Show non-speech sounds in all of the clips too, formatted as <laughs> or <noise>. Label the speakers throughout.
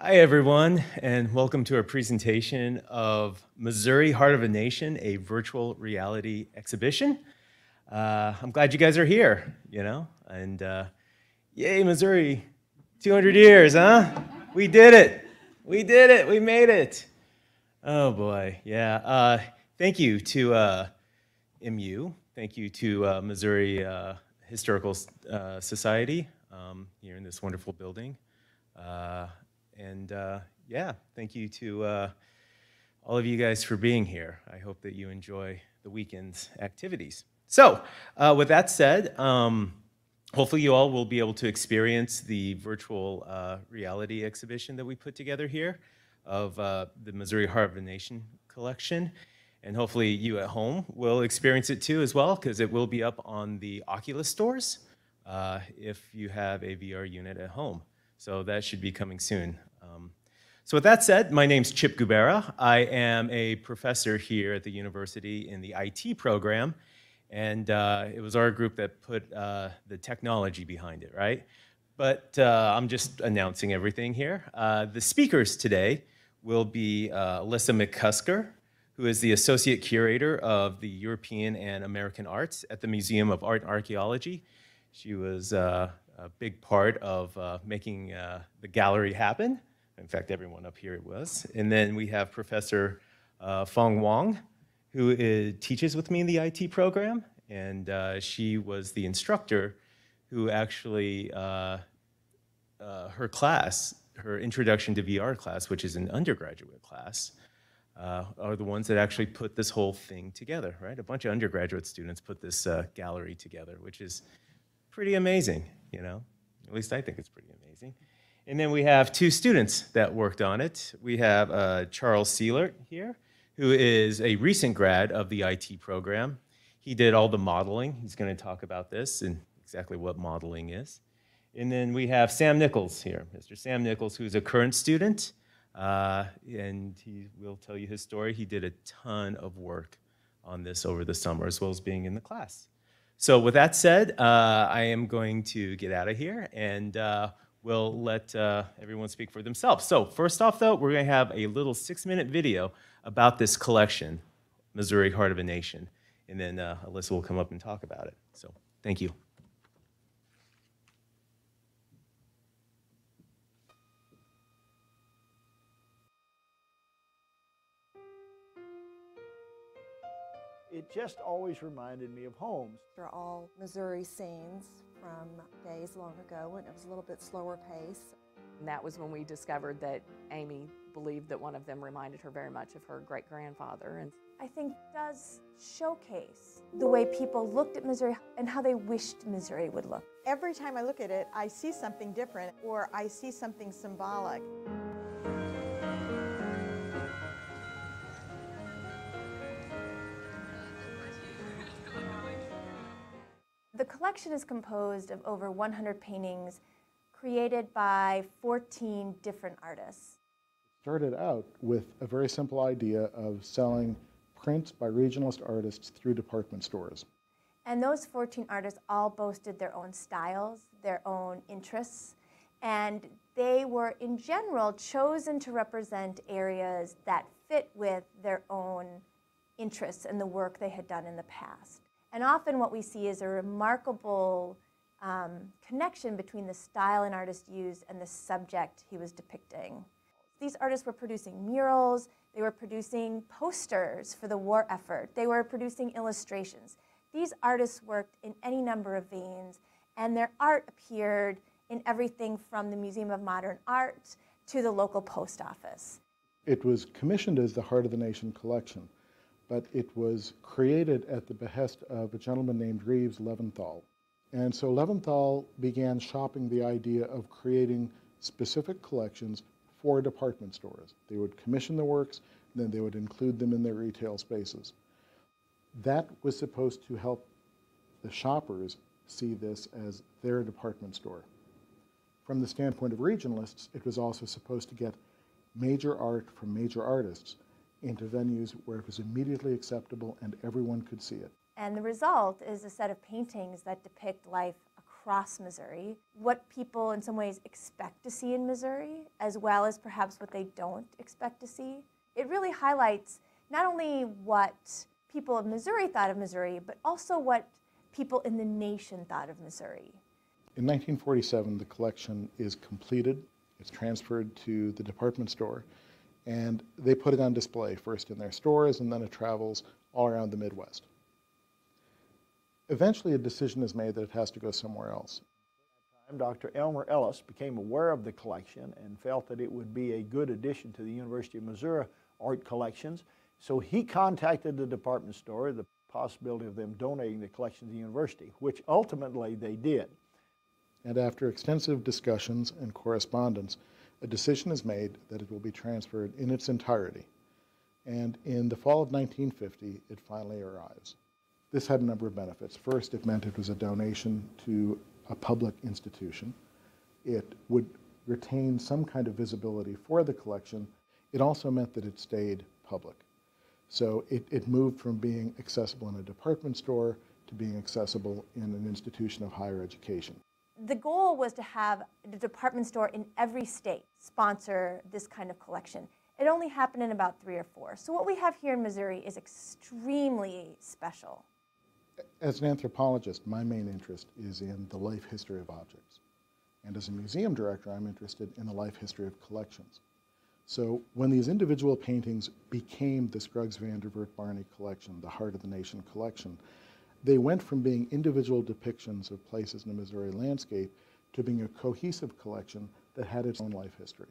Speaker 1: Hi, everyone, and welcome to our presentation of Missouri Heart of a Nation, a virtual reality exhibition. Uh, I'm glad you guys are here, you know, and uh, yay, Missouri, 200 years, huh? We did it. We did it. We made it. Oh, boy, yeah. Uh, thank you to uh, MU. Thank you to uh, Missouri uh, Historical Society um, here in this wonderful building. And uh, yeah, thank you to uh, all of you guys for being here. I hope that you enjoy the weekend's activities. So, uh, with that said, um, hopefully you all will be able to experience the virtual uh, reality exhibition that we put together here of uh, the Missouri Heart of a Nation collection. And hopefully you at home will experience it too as well, because it will be up on the Oculus stores uh, if you have a VR unit at home. So that should be coming soon. Um, so with that said, my name's Chip Gubera. I am a professor here at the university in the IT program, and uh, it was our group that put uh, the technology behind it, right? But uh, I'm just announcing everything here. Uh, the speakers today will be uh, Alyssa McCusker, who is the Associate Curator of the European and American Arts at the Museum of Art and Archaeology. She was uh, a big part of making the gallery happen. In fact, everyone up here it was. And then we have Professor uh, Fong Wong, who is, teaches with me in the IT program. And uh, she was the instructor who actually, uh, uh, her class, her introduction to VR class, which is an undergraduate class, uh, are the ones that actually put this whole thing together, right? A bunch of undergraduate students put this uh, gallery together, which is pretty amazing, you know? At least I think it's pretty amazing. And then we have two students that worked on it. We have uh, Charles Seelert here, who is a recent grad of the IT program. He did all the modeling. He's going to talk about this and exactly what modeling is. And then we have Sam Nichols here, Mr. Sam Nichols, who's a current student, uh, and he will tell you his story. He did a ton of work on this over the summer, as well as being in the class. So with that said, uh, I am going to get out of here, and uh, we'll let uh, everyone speak for themselves. So first off, though, we're going to have a little six-minute video about this collection, Missouri Heart of a Nation, and then uh, Alyssa will come up and talk about it. So thank you.
Speaker 2: It just always reminded me of homes.
Speaker 3: They're all Missouri scenes from days long ago when it was a little bit slower pace.
Speaker 4: And that was when we discovered that Amy believed that one of them reminded her very much of her great grandfather. And
Speaker 5: I think does showcase the way people looked at Missouri and how they wished Missouri would look.
Speaker 6: Every time I look at it, I see something different or I see something symbolic.
Speaker 5: Collection is composed of over 100 paintings created by 14 different artists.
Speaker 7: started out with a very simple idea of selling prints by regionalist artists through department stores.
Speaker 5: And those 14 artists all boasted their own styles, their own interests, and they were, in general, chosen to represent areas that fit with their own interests and the work they had done in the past. And often what we see is a remarkable um, connection between the style an artist used and the subject he was depicting. These artists were producing murals, they were producing posters for the war effort, they were producing illustrations. These artists worked in any number of veins, and their art appeared in everything from the Museum of Modern Art to the local post office.
Speaker 7: It was commissioned as the Heart of the Nation collection, but it was created at the behest of a gentleman named Reeves Lewenthal. And so Lewenthal began shopping the idea of creating specific collections for department stores. They would commission the works, then they would include them in their retail spaces. That was supposed to help the shoppers see this as their department store. From the standpoint of regionalists, it was also supposed to get major art from major artists into venues where it was immediately acceptable and everyone could see it.
Speaker 5: And the result is a set of paintings that depict life across Missouri, what people in some ways expect to see in Missouri, as well as perhaps what they don't expect to see. It really highlights not only what people of Missouri thought of Missouri, but also what people in the nation thought of Missouri.
Speaker 7: In 1947, the collection is completed. It's transferred to the department store, and they put it on display first in their stores, and then it travels all around the Midwest. Eventually, a decision is made that it has to go somewhere else.
Speaker 2: Dr. Elmer Ellis became aware of the collection and felt that it would be a good addition to the University of Missouri art collections. So he contacted the department store, the possibility of them donating the collection to the university, which ultimately they did.
Speaker 7: And after extensive discussions and correspondence, a decision is made that it will be transferred in its entirety. And in the fall of 1950, it finally arrives. This had a number of benefits. First, it meant it was a donation to a public institution. It would retain some kind of visibility for the collection. It also meant that it stayed public. So it, it moved from being accessible in a department store to being accessible in an institution of higher education.
Speaker 5: The goal was to have the department store in every state sponsor this kind of collection. It only happened in about three or four. So, what we have here in Missouri is extremely special.
Speaker 7: As an anthropologist, my main interest is in the life history of objects. And as a museum director, I'm interested in the life history of collections. So when these individual paintings became the Scruggs Vandervoort Barney collection, the Heart of the Nation collection, they went from being individual depictions of places in the Missouri landscape to being a cohesive collection that had its own life history.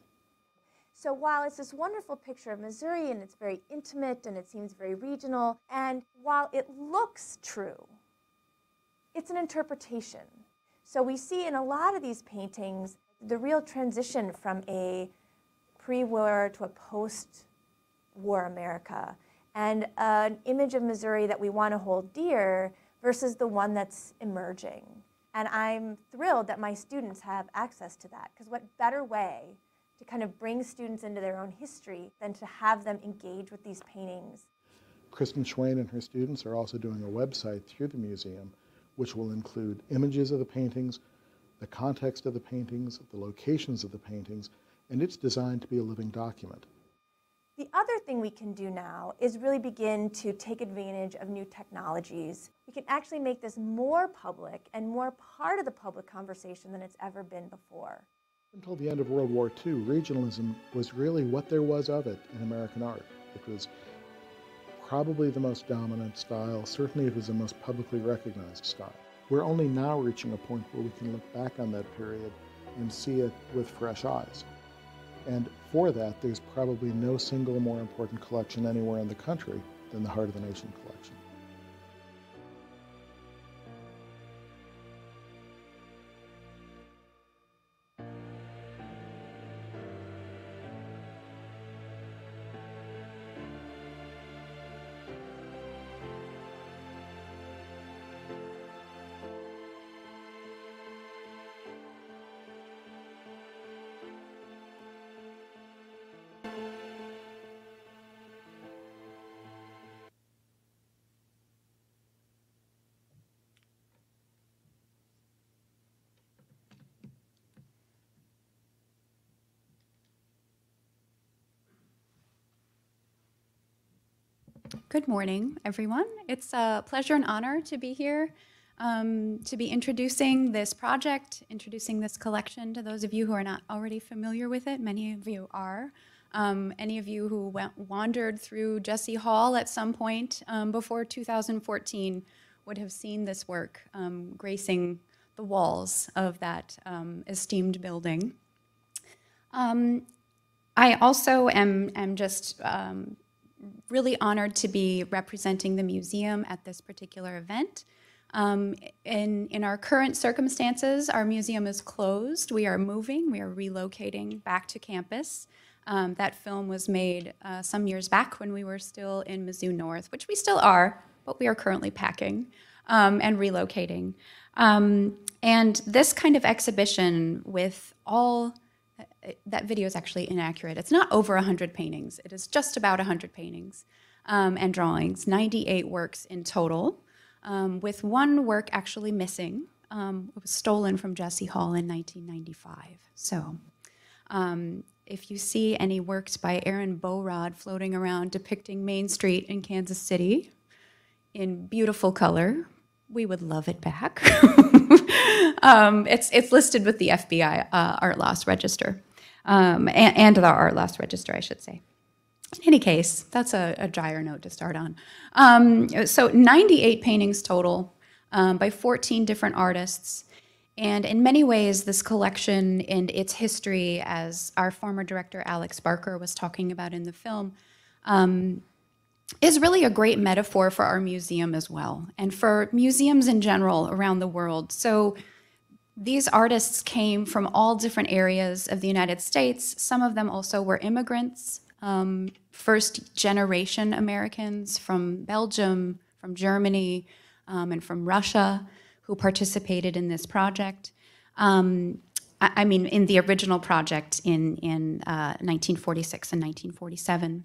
Speaker 5: So while it's this wonderful picture of Missouri and it's very intimate and it seems very regional, and while it looks true, it's an interpretation. So we see in a lot of these paintings the real transition from a pre war to a post war America and an image of Missouri that we want to hold dear versus the one that's emerging. And I'm thrilled that my students have access to that because what better way to kind of bring students into their own history than to have them engage with these paintings
Speaker 7: Kristen Schwain and her students are also doing a website through the museum which will include images of the paintings, the context of the paintings, the locations of the paintings, and it's designed to be a living document.
Speaker 5: The other thing we can do now is really begin to take advantage of new technologies. We can actually make this more public and more part of the public conversation than it's ever been before.
Speaker 7: Until the end of World War II, regionalism was really what there was of it in American art. It was probably the most dominant style, certainly it was the most publicly recognized style. We're only now reaching a point where we can look back on that period and see it with fresh eyes. And for that, there's probably no single more important collection anywhere in the country than the Heart of the Nation collection.
Speaker 8: Good morning, everyone. It's a pleasure and honor to be here, um, to be introducing this project, introducing this collection to those of you who are not already familiar with it. Many of you are. Um, any of you who went, wandered through Jesse Hall at some point um, before 2014 would have seen this work um, gracing the walls of that um, esteemed building. Um, I also am, am just really honored to be representing the museum at this particular event. Um, in, in our current circumstances, our museum is closed. We are moving, we are relocating back to campus. Um, that film was made uh, some years back when we were still in Mizzou North, which we still are, but we are currently packing um, and relocating. Um, and this kind of exhibition with all that video is actually inaccurate. It's not over 100 paintings. It is just about 100 paintings um, and drawings, 98 works in total, um, with one work actually missing. Um, it was stolen from Jesse Hall in 1995. So um, if you see any works by Aaron Bohrod floating around depicting Main Street in Kansas City in beautiful color, we would love it back. <laughs> um, it's, it's listed with the FBI uh, Art Loss Register, um, and, and the Art Loss Register, I should say. In any case, that's a, a note to start on. Um, so 98 paintings total um, by 14 different artists. And in many ways, this collection and its history, as our former director Alex Barker was talking about in the film, um, is really a great metaphor for our museum as well, and for museums in general around the world. So these artists came from all different areas of the United States. Some of them also were immigrants, um, first generation Americans from Belgium, from Germany, um, and from Russia who participated in this project. Um, I, I mean, in the original project in, in uh, 1946 and 1947.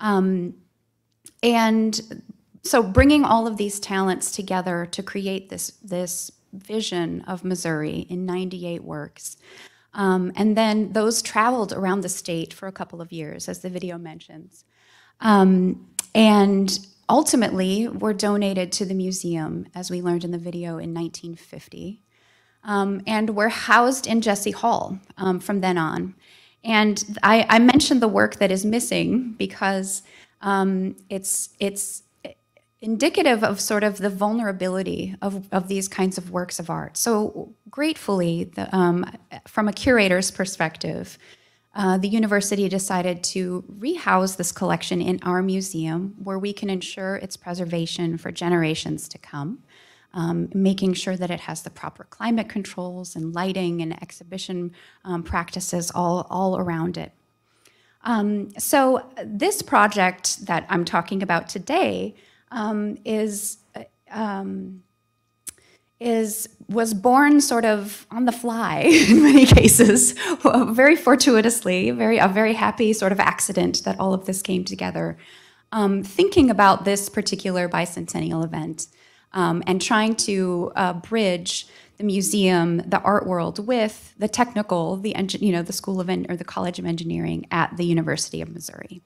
Speaker 8: Um, and so bringing all of these talents together to create this, this vision of Missouri in 98 works. Um, and then those traveled around the state for a couple of years, as the video mentions. Um, and ultimately were donated to the museum, as we learned in the video, in 1950. Um, and were housed in Jesse Hall um, from then on. And I, I, mentioned the work that is missing because um, it's, it's indicative of sort of the vulnerability of, of these kinds of works of art. So gratefully, the, um, from a curator's perspective, uh, the university decided to rehouse this collection in our museum where we can ensure its preservation for generations to come, um, making sure that it has the proper climate controls and lighting and exhibition um, practices all, all around it. Um, so this project that I'm talking about today um, is um, is was born sort of on the fly <laughs> in many cases, <laughs> very fortuitously, very a very happy sort of accident that all of this came together. Um, thinking about this particular bicentennial event um, and trying to uh, bridge the museum, the art world with the technical, the you know the School of or the College of Engineering at the University of Missouri.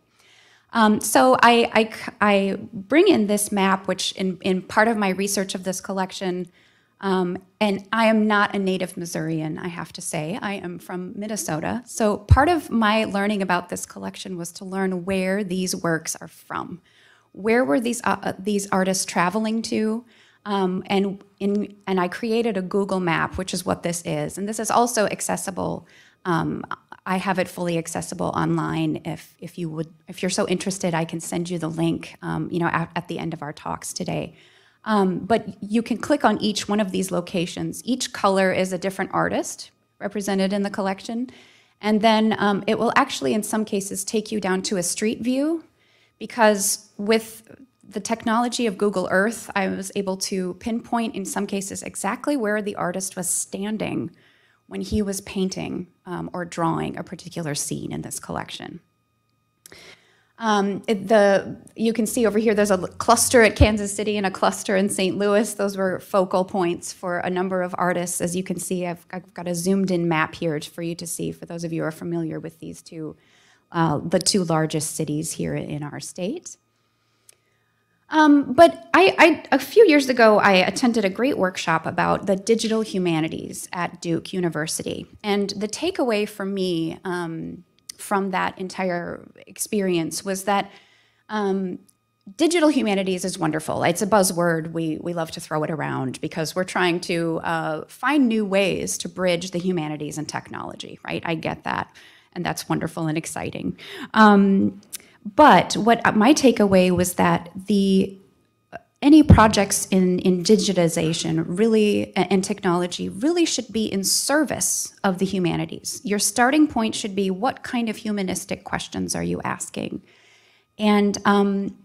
Speaker 8: Um, so I, I, I, bring in this map, which in, in part of my research of this collection um, and I am not a native Missourian, I have to say. I am from Minnesota. So part of my learning about this collection was to learn where these works are from. Where were these, uh, uh, these artists traveling to? Um, and, in, and I created a Google map, which is what this is. And this is also accessible. Um, I have it fully accessible online. If, if, you would, if you're so interested, I can send you the link um, you know, at, at the end of our talks today. Um, but you can click on each one of these locations. Each color is a different artist represented in the collection. And then um, it will actually, in some cases, take you down to a street view because with the technology of Google Earth, I was able to pinpoint, in some cases, exactly where the artist was standing when he was painting um, or drawing a particular scene in this collection. Um, it, the, you can see over here there's a cluster at Kansas City and a cluster in St. Louis. Those were focal points for a number of artists. As you can see, I've, I've got a zoomed in map here for you to see for those of you who are familiar with these two, uh, the two largest cities here in our state. Um, but I, I, a few years ago, I attended a great workshop about the digital humanities at Duke University. And the takeaway for me um, from that entire experience was that um, digital humanities is wonderful. It's a buzzword. We, we love to throw it around because we're trying to uh, find new ways to bridge the humanities and technology, right? I get that. And that's wonderful and exciting. Um, but what my takeaway was that the any projects in, in digitization really and technology really should be in service of the humanities. Your starting point should be what kind of humanistic questions are you asking? And um,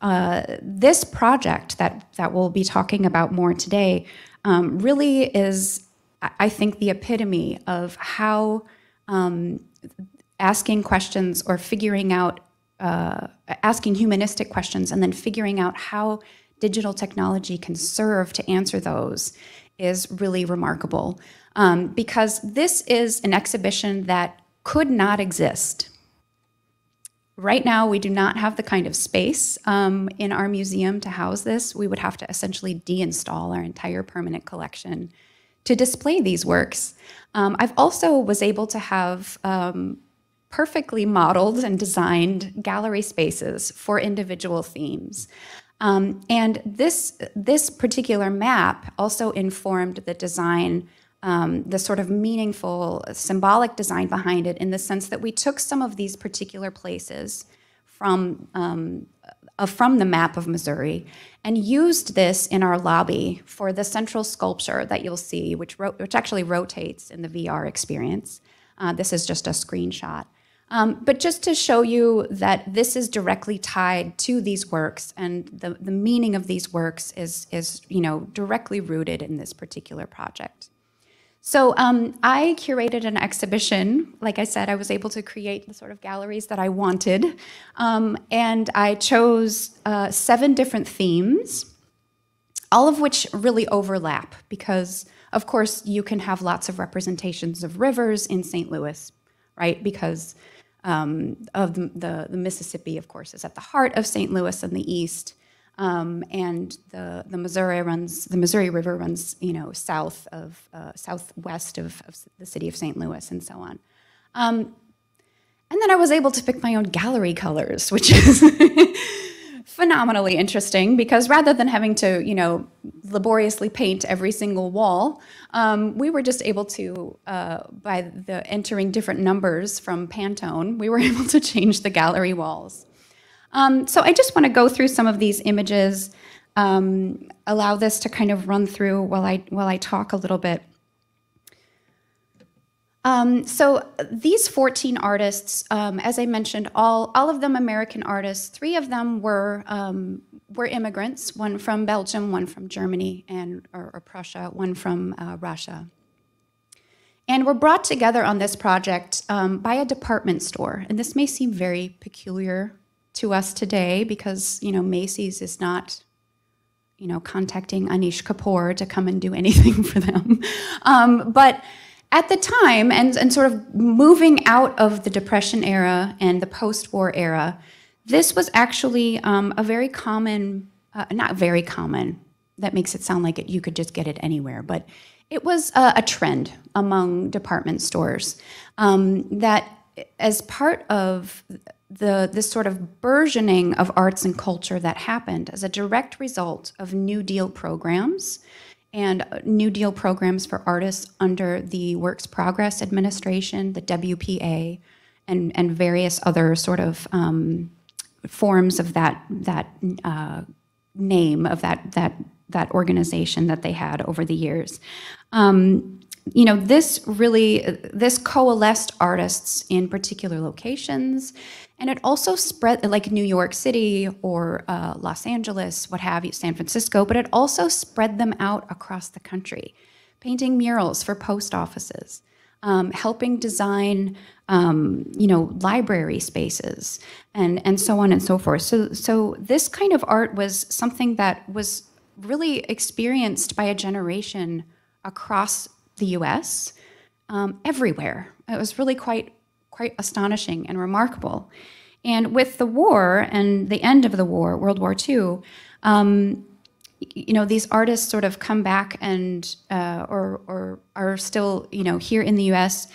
Speaker 8: uh, this project that, that we'll be talking about more today um, really is, I think, the epitome of how um, asking questions or figuring out uh, asking humanistic questions and then figuring out how digital technology can serve to answer those is really remarkable um, because this is an exhibition that could not exist. Right now, we do not have the kind of space um, in our museum to house this. We would have to essentially deinstall our entire permanent collection to display these works. Um, I've also was able to have um, perfectly modeled and designed gallery spaces for individual themes. Um, and this, this particular map also informed the design, um, the sort of meaningful, symbolic design behind it in the sense that we took some of these particular places from, um, uh, from the map of Missouri and used this in our lobby for the central sculpture that you'll see, which, which actually rotates in the VR experience. Uh, this is just a screenshot. Um, but just to show you that this is directly tied to these works and the, the meaning of these works is, is you know, directly rooted in this particular project. So um, I curated an exhibition. Like I said, I was able to create the sort of galleries that I wanted. Um, and I chose uh, seven different themes, all of which really overlap because, of course, you can have lots of representations of rivers in St. Louis, right? Because um, of the, the, the, Mississippi, of course, is at the heart of St. Louis in the east. Um, and the, the Missouri runs, the Missouri River runs, you know, south of, uh, southwest of, of, the city of St. Louis and so on. Um, and then I was able to pick my own gallery colors, which is <laughs> phenomenally interesting because rather than having to, you know, laboriously paint every single wall, um, we were just able to, uh, by the entering different numbers from Pantone, we were <laughs> able to change the gallery walls. Um, so I just want to go through some of these images, um, allow this to kind of run through while I, while I talk a little bit. Um, so these 14 artists, um, as I mentioned, all, all of them American artists. Three of them were, um, were immigrants, one from Belgium, one from Germany and, or, or Prussia, one from uh, Russia. And were brought together on this project um, by a department store. And this may seem very peculiar to us today because, you know, Macy's is not you know, contacting Anish Kapoor to come and do <laughs> anything for them. Um, but at the time, and, and sort of moving out of the Depression era and the post war era, this was actually um, a very common, uh, not very common, that makes it sound like it, you could just get it anywhere, but it was a, a trend among department stores um, that as part of the this sort of burgeoning of arts and culture that happened as a direct result of New Deal programs and New Deal programs for artists under the Works Progress Administration, the WPA, and, and various other sort of um, forms of that, that uh, name of that, that, that organization that they had over the years. Um, you know, this really, this coalesced artists in particular locations and it also spread, like New York City or uh, Los Angeles, what have you, San Francisco, but it also spread them out across the country, painting murals for post offices, um, helping design, um, you know, library spaces, and, and so on and so forth. So, so this kind of art was something that was really experienced by a generation across the U.S. Um, everywhere. It was really quite quite astonishing and remarkable. And with the war and the end of the war, World War II, um, you know, these artists sort of come back and uh, or or are still you know here in the U.S.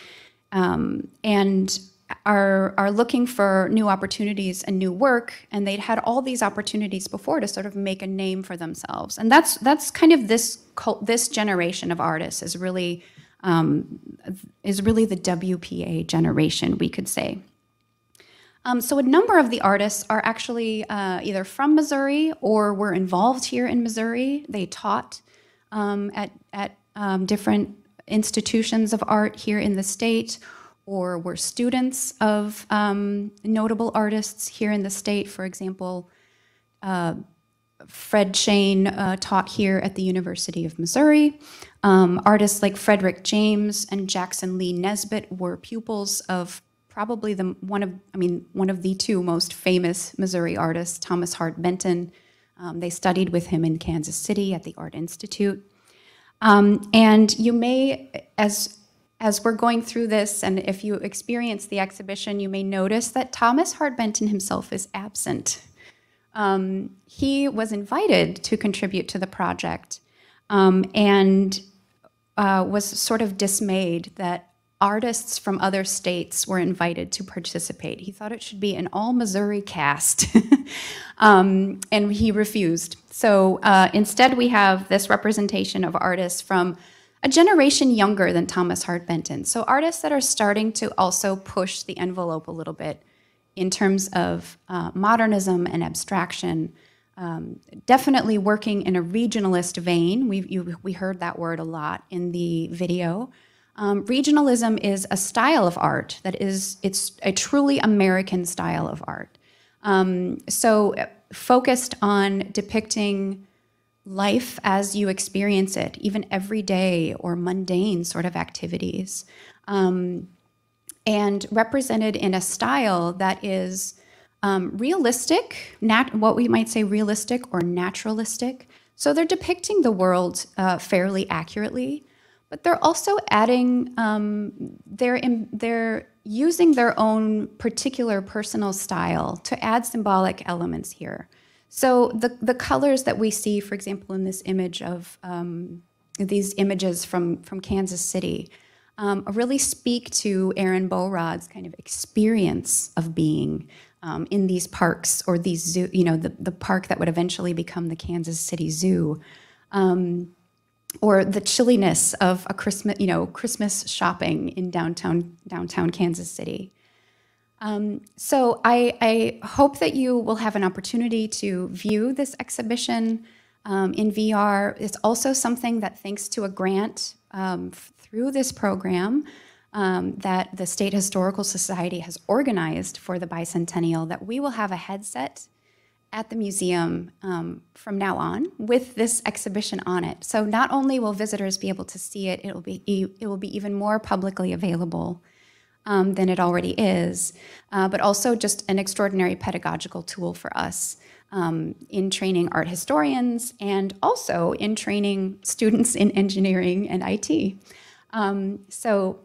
Speaker 8: Um, and are are looking for new opportunities and new work, and they'd had all these opportunities before to sort of make a name for themselves. And that's that's kind of this cult, this generation of artists is really um, is really the WPA generation, we could say. Um, so a number of the artists are actually uh, either from Missouri or were involved here in Missouri. They taught um, at, at um, different institutions of art here in the state or were students of um, notable artists here in the state. For example, uh, Fred Shane uh, taught here at the University of Missouri. Um, artists like Frederick James and Jackson Lee Nesbitt were pupils of probably the one of I mean one of the two most famous Missouri artists, Thomas Hart Benton. Um, they studied with him in Kansas City at the Art Institute. Um, and you may, as as we're going through this, and if you experience the exhibition, you may notice that Thomas Hart Benton himself is absent. Um, he was invited to contribute to the project um, and uh, was sort of dismayed that artists from other states were invited to participate. He thought it should be an all Missouri cast, <laughs> um, and he refused. So uh, instead, we have this representation of artists from a generation younger than Thomas Hart Benton. So artists that are starting to also push the envelope a little bit in terms of uh, modernism and abstraction. Um, definitely working in a regionalist vein. We you, we heard that word a lot in the video. Um, regionalism is a style of art that is it's a truly American style of art. Um, so uh, focused on depicting life as you experience it, even everyday or mundane sort of activities, um, and represented in a style that is um, realistic, nat- what we might say realistic or naturalistic. So they're depicting the world uh, fairly accurately, but they're also adding, um, they're, in, they're using their own particular personal style to add symbolic elements here. So the, the colors that we see, for example, in this image of um, these images from, from Kansas City, um, really speak to Aaron Bohrod's kind of experience of being um, in these parks or these zoo, you know, the, the park that would eventually become the Kansas City Zoo. Um, or the chilliness of a Christmas, you know, Christmas shopping in downtown downtown Kansas City. Um, so I, I, hope that you will have an opportunity to view this exhibition um, in VR. It's also something that, thanks to a grant um, through this program um, that the State Historical Society has organized for the bicentennial, that we will have a headset at the museum um, from now on with this exhibition on it. So not only will visitors be able to see it, it will be it will be even more publicly available um, than it already is, uh, but also just an extraordinary pedagogical tool for us um, in training art historians and also in training students in engineering and IT. Um, so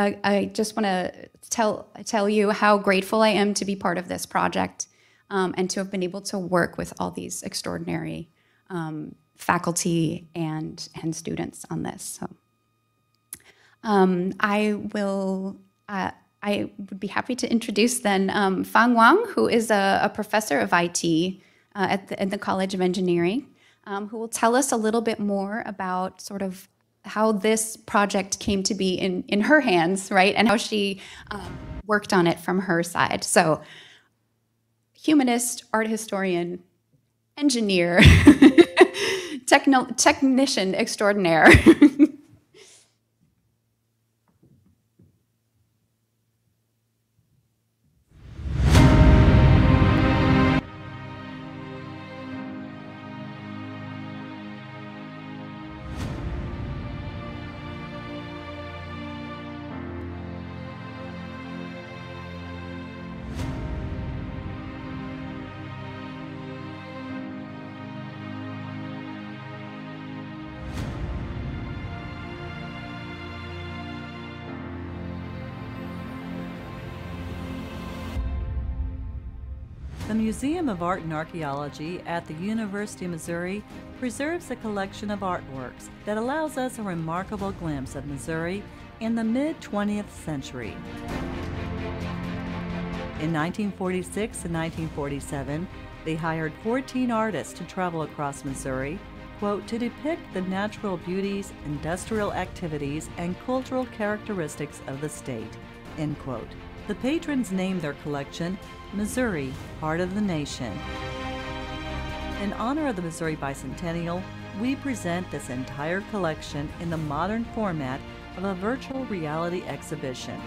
Speaker 8: I just want to tell tell you how grateful I am to be part of this project um, and to have been able to work with all these extraordinary um, faculty and and students on this. So um, I will. Uh, I would be happy to introduce then um, Fang Wang, who is a, a professor of IT uh, at, the, at, the, College of Engineering, um, who will tell us a little bit more about sort of how this project came to be in, in her hands, right, and how she um, worked on it from her side. So, humanist, art historian, engineer, <laughs> techno- technician extraordinaire. <laughs>
Speaker 9: The Museum of Art and Archaeology at the University of Missouri preserves a collection of artworks that allows us a remarkable glimpse of Missouri in the mid 20th century. In 1946 and 1947, they hired 14 artists to travel across Missouri, quote, to depict the natural beauties, industrial activities, and cultural characteristics of the state, end quote. The patrons named their collection Missouri, Heart of the Nation. In honor of the Missouri Bicentennial, we present this entire collection in the modern format of a virtual reality exhibition.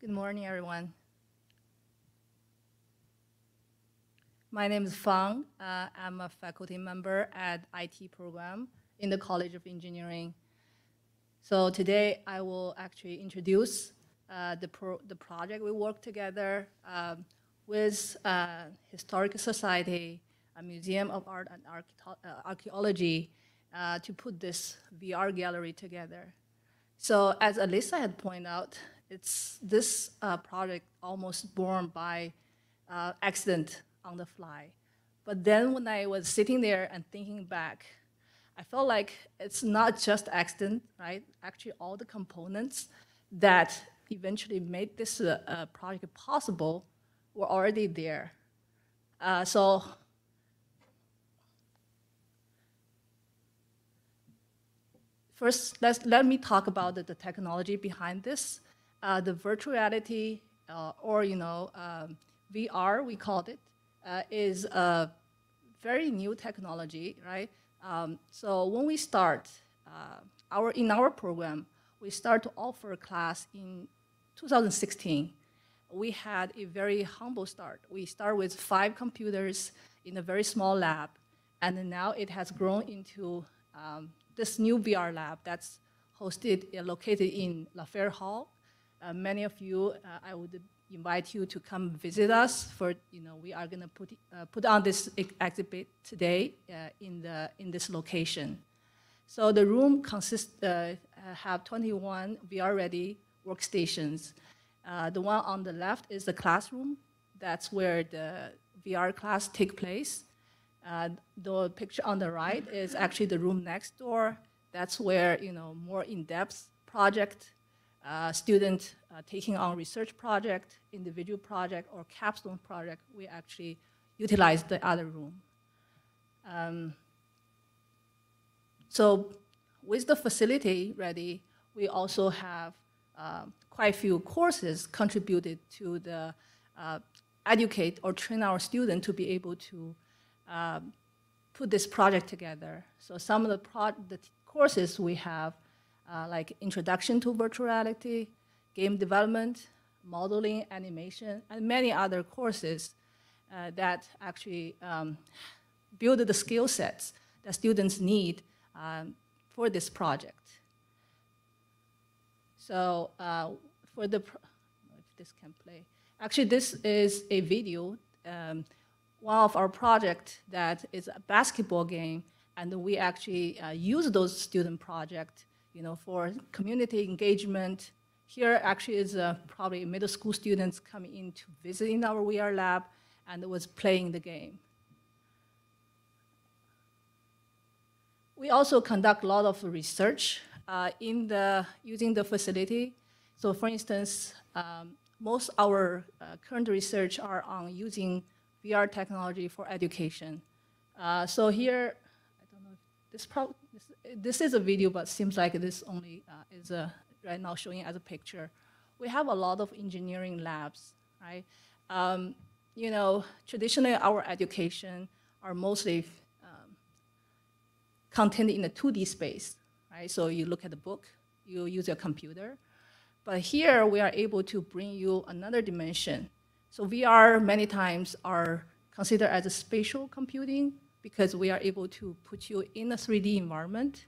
Speaker 10: Good morning, everyone. My name is Fang. Uh, I'm a faculty member at IT program in the College of Engineering. So today I will actually introduce uh, the, pro- the project, we worked together um, with uh, Society, a Museum of Art and uh, Archaeology uh, to put this VR gallery together. So as Alyssa had pointed out, it's this uh, project almost born by accident on the fly. But then when I was sitting there and thinking back, I felt like it's not just accident, right? Actually, all the components that eventually made this uh, uh, project possible were already there. Uh, so first, let's, let me talk about the, the technology behind this. Uh, the virtual reality, uh, or you know, um, VR, we called it, uh, is a very new technology, right? Um, so when we start uh, our in our program, we start to offer a class in 2016. We had a very humble start. We start with five computers in a very small lab, and now it has grown into um, this new VR lab that's hosted, uh, located in Lafferre Hall. Uh, many of you, uh, I would invite you to come visit us for, you know, we are gonna put, uh, put on this exhibit today uh, in, the, in this location. So the room consists, uh, uh, have 21 VR-ready workstations. Uh, the one on the left is the classroom. That's where the VR class take place. Uh, the picture on the right is actually the room next door. That's where you know more in-depth project, uh, student uh, taking on research project, individual project, or capstone project. We actually utilize the other room. Um, so with the facility ready, we also have um, quite a few courses contributed to the uh, educate or train our students to be able to um, put this project together. So some of the, the courses we have, uh, like Introduction to Virtual Reality, Game Development, Modeling, Animation, and many other courses uh, that actually um, build the skill sets that students need um, for this project. So uh, for the, if this can play, actually this is a video. Um, one of our project that is a basketball game, and we actually uh, use those student project, you know, for community engagement. Here actually is uh, probably middle school students coming in to visit in our VR lab and was playing the game. We also conduct a lot of research uh, in the using the facility. So, for instance, um, most our uh, current research are on using VR technology for education. Uh, so here, I don't know if this, prob- this is a video, but seems like this only uh, is a, right now showing as a picture. We have a lot of engineering labs, right? Um, you know, traditionally our education are mostly um, contained in a 2D space, right? So you look at the book, you use your computer. But here we are able to bring you another dimension. So VR many times are considered as a spatial computing because we are able to put you in a 3D environment.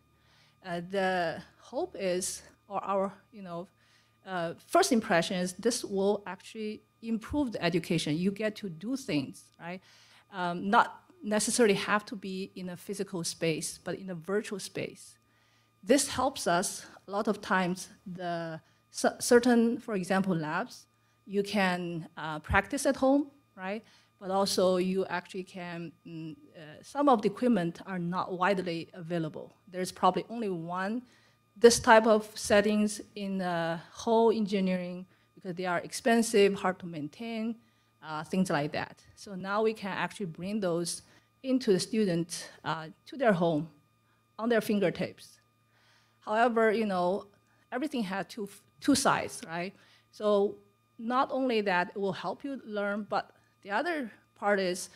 Speaker 10: Uh, the hope is, or our, you know, uh, first impression is this will actually improve the education. You get to do things, right? Um, not necessarily have to be in a physical space, but in a virtual space. This helps us a lot of times. The cer- certain, for example, labs, you can uh, practice at home, right? But also you actually can. mm, uh, some of the equipment are not widely available. There's probably only one this type of settings in the whole engineering because they are expensive, hard to maintain, uh, things like that. So now we can actually bring those into the student uh, to their home on their fingertips. However, you know, everything has two, two sides, right? So not only that it will help you learn, but the other part is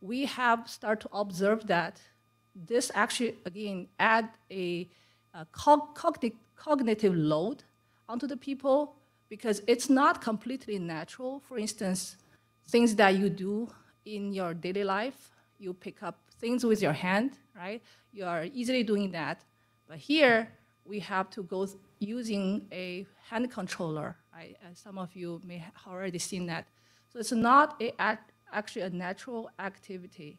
Speaker 10: we have started to observe that this actually, again, add a, a cog- cogni- cognitive load onto the people because it's not completely natural. For instance, things that you do in your daily life, you pick up things with your hand, right? You are easily doing that. But here, we have to go using a hand controller. Right? Uh, As some of you may have already seen that. So it's not a, act, actually a natural activity.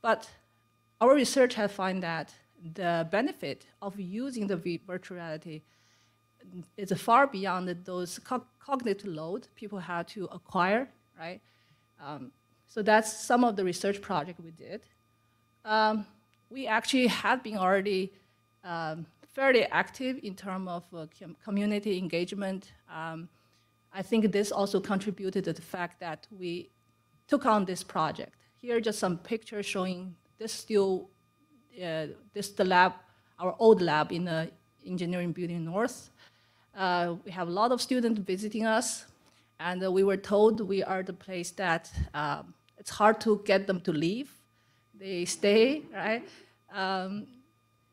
Speaker 10: But our research has found that the benefit of using the virtual reality is far beyond those co- cognitive load people have to acquire, right? Um, so that's some of the research project we did. Um, we actually have been already um, fairly active in terms of uh, com- community engagement. Um, I think this also contributed to the fact that we took on this project. Here are just some pictures showing this still, uh, this the lab, our old lab in the engineering building north. Uh, we have a lot of students visiting us, and uh, we were told we are the place that um, it's hard to get them to leave. They stay, right? Um,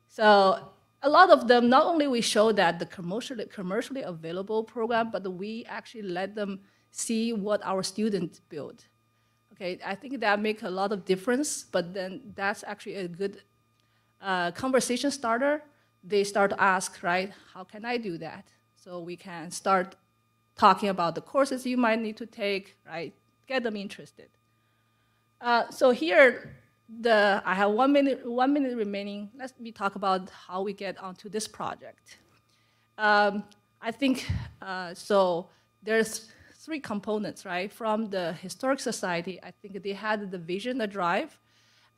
Speaker 10: so a lot of them, not only we show that the commercially, commercially available program, but we actually let them see what our students build. Okay, I think that make a lot of difference, but then that's actually a good uh, conversation starter. They start to ask, right, how can I do that? So we can start talking about the courses you might need to take, right? Get them interested. Uh, so here, the, I have one minute, one minute remaining. Let me talk about how we get onto this project. Um, I think, uh, so there's three components, right? From the Historic Society, I think they had the vision, the drive.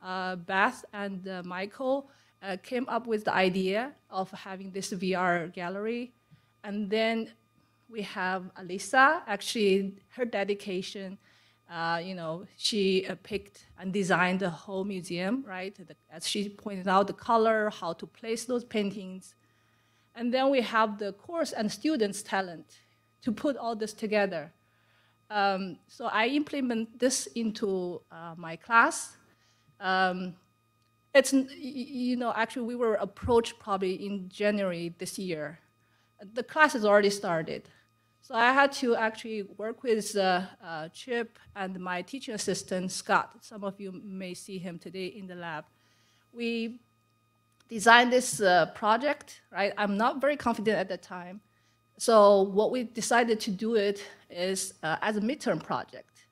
Speaker 10: Uh, Beth and uh, Michael uh, came up with the idea of having this VR gallery. And then we have Alisa, actually, her dedication uh, you know, she uh, picked and designed the whole museum, right? The, as she pointed out, the color, how to place those paintings. And then we have the course and students' talent to put all this together. Um, so I implement this into uh, my class. Um, it's, you know, actually we were approached probably in January this year. The class has already started. So I had to actually work with uh, uh, Chip and my teaching assistant, Scott. Some of you may see him today in the lab. We designed this uh, project, right? I'm not very confident at that time. So what we decided to do it is uh, as a midterm project.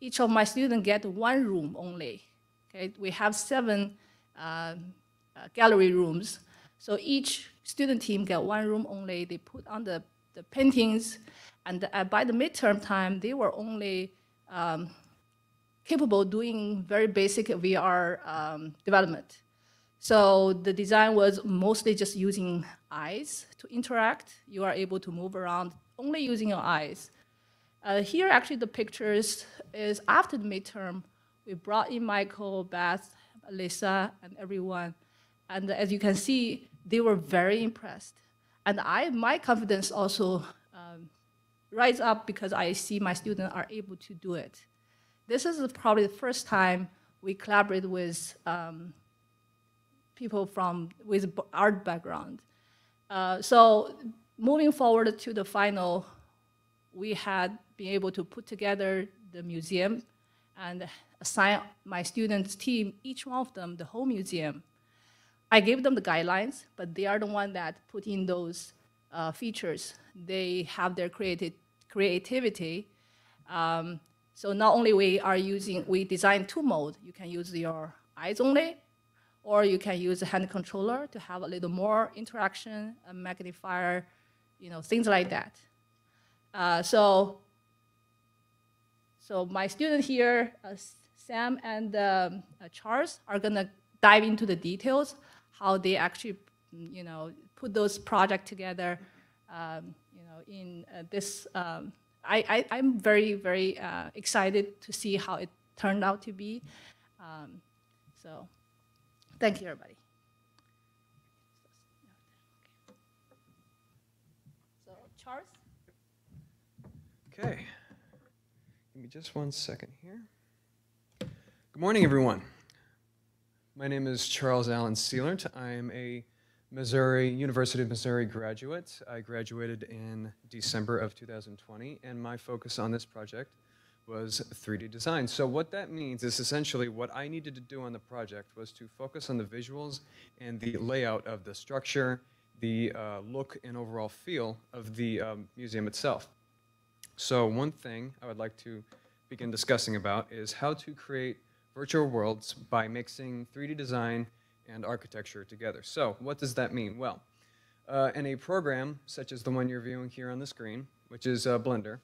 Speaker 10: Each of my students get one room only. Okay, we have seven um, uh, gallery rooms. So each student team get one room only. They put on the, the paintings, and uh, by the midterm time, they were only um, capable of doing very basic VR um, development. So the design was mostly just using eyes to interact. You are able to move around only using your eyes. Uh, here, actually, the pictures is after the midterm. We brought in Michael, Beth, Lisa, and everyone. And as you can see, they were very impressed. And I, my confidence also rise up because I see my students are able to do it. This is probably the first time we collaborate with um, people from with art background. Uh, so moving forward to the final, we had been able to put together the museum and assign my students team, each one of them, the whole museum. I gave them the guidelines, but they are the one that put in those uh, features. They have their creative creativity. Um, so not only we are using, we design two mode. You can use your eyes only, or you can use a hand controller to have a little more interaction, a magnifier, you know, things like that. Uh, so, so my student here, uh, Sam and um, uh, Charles, are gonna dive into the details, how they actually, you know, put those projects together, um, you know, in uh, this. Um, I, I, am very, very uh, excited to see how it turned out to be. Um, so, thank you, everybody. So, Charles?
Speaker 11: Okay. Give me just one second here. Good morning, everyone. My name is Charles Allen Seelert. I am a Missouri, University of Missouri graduate. I graduated in December of 2020, and my focus on this project was 3D design. So what that means is essentially what I needed to do on the project was to focus on the visuals and the layout of the structure, the uh, look and overall feel of the um, museum itself. So one thing I would like to begin discussing about is how to create virtual worlds by mixing 3D design and architecture together. So what does that mean? Well, uh, in a program such as the one you're viewing here on the screen, which is uh, Blender,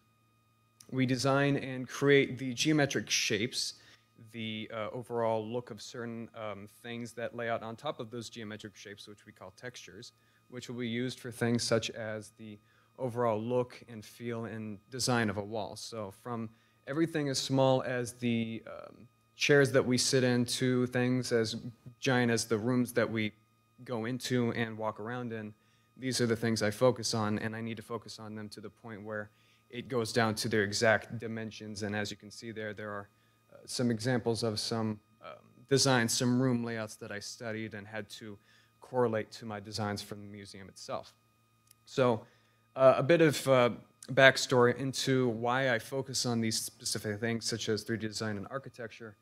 Speaker 11: we design and create the geometric shapes, the uh, overall look of certain um, things that lay out on top of those geometric shapes, which we call textures, which will be used for things such as the overall look and feel and design of a wall. So from everything as small as the um, chairs that we sit in to things as giant as the rooms that we go into and walk around in, these are the things I focus on, and I need to focus on them to the point where it goes down to their exact dimensions. And as you can see there, there are uh, some examples of some um, designs, some room layouts that I studied and had to correlate to my designs from the museum itself. So uh, a bit of uh, backstory into why I focus on these specific things, such as 3D design and architecture.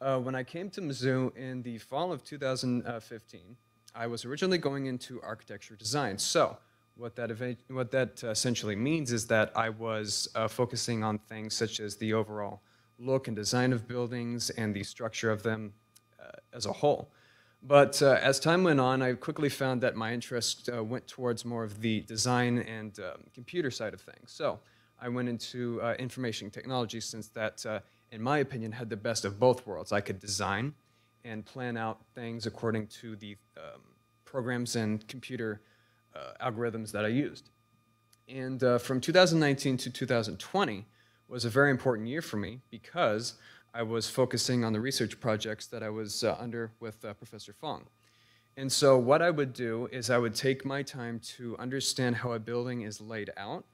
Speaker 11: Uh, when I came to Mizzou in the fall of 2015, I was originally going into architecture design. So what that, what that essentially means is that I was uh, focusing on things such as the overall look and design of buildings and the structure of them uh, as a whole. But uh, as time went on, I quickly found that my interest uh, went towards more of the design and um, computer side of things. So I went into uh, information technology since that, uh, in my opinion, had the best of both worlds. I could design and plan out things according to the um, programs and computer uh, algorithms that I used. And uh, from 2019 to 2020 was a very important year for me because I was focusing on the research projects that I was uh, under with uh, Professor Fong. And so what I would do is I would take my time to understand how a building is laid out,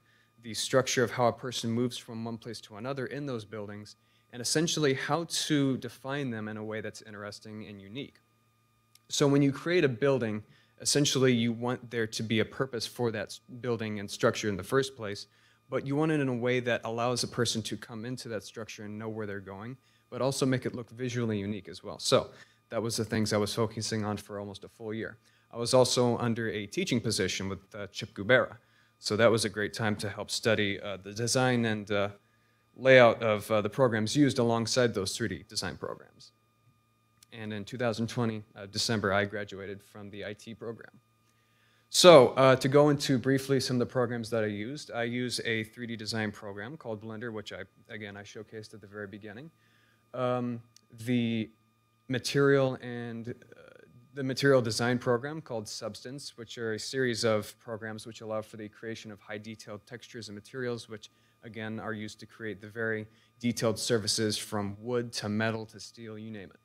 Speaker 11: the structure of how a person moves from one place to another in those buildings, and essentially how to define them in a way that's interesting and unique. So when you create a building, essentially you want there to be a purpose for that building and structure in the first place, but you want it in a way that allows a person to come into that structure and know where they're going, but also make it look visually unique as well. So that was the things I was focusing on for almost a full year. I was also under a teaching position with uh, Chip Gubera. So that was a great time to help study uh, the design and uh, layout of uh, the programs used alongside those 3D design programs. And in 2020, uh, December, I graduated from the IT program. So uh, to go into briefly some of the programs that I used, I use a 3D design program called Blender, which I, again, I showcased at the very beginning. Um, the material and uh, the material design program called Substance, which are a series of programs which allow for the creation of high detailed textures and materials, which again are used to create the very detailed surfaces from wood to metal to steel, you name it.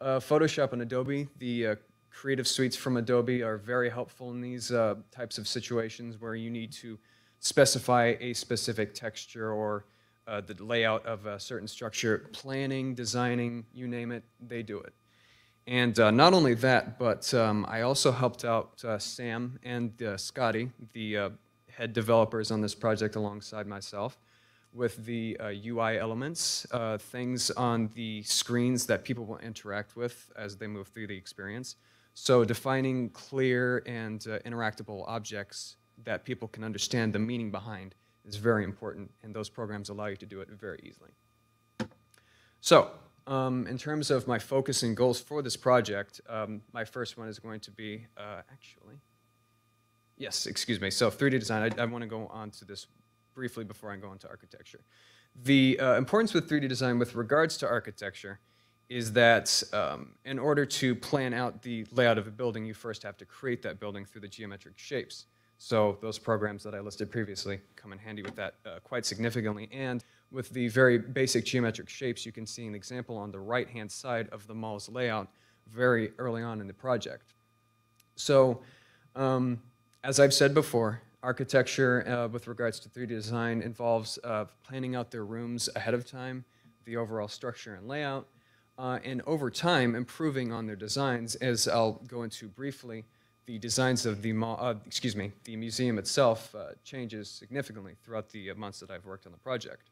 Speaker 11: Uh, Photoshop and Adobe, the uh, creative suites from Adobe are very helpful in these uh, types of situations where you need to specify a specific texture or uh, the layout of a certain structure. Planning, designing, you name it, they do it. And uh, not only that, but um, I also helped out uh, Sam and Scotty, the head developers on this project alongside myself, with the UI uh, elements, things on the screens that people will interact with as they move through the experience. So defining clear and uh, interactable objects that people can understand the meaning behind is very important, and those programs allow you to do it very easily. So um, in terms of my focus and goals for this project, um, my first one is going to be, uh, actually, yes, excuse me, so 3D design, I, I want to go on to this briefly before I go into architecture. The uh, importance with 3D design with regards to architecture is that um, in order to plan out the layout of a building, you first have to create that building through the geometric shapes. So those programs that I listed previously come in handy with that uh, quite significantly. And with the very basic geometric shapes, you can see an example on the right-hand side of the mall's layout very early on in the project. So um, as I've said before, architecture uh, with regards to 3D design involves uh, planning out their rooms ahead of time, the overall structure and layout, uh, and over time improving on their designs, as I'll go into briefly. The designs of the uh, excuse me, the museum itself uh, changes significantly throughout the uh, months that I've worked on the project.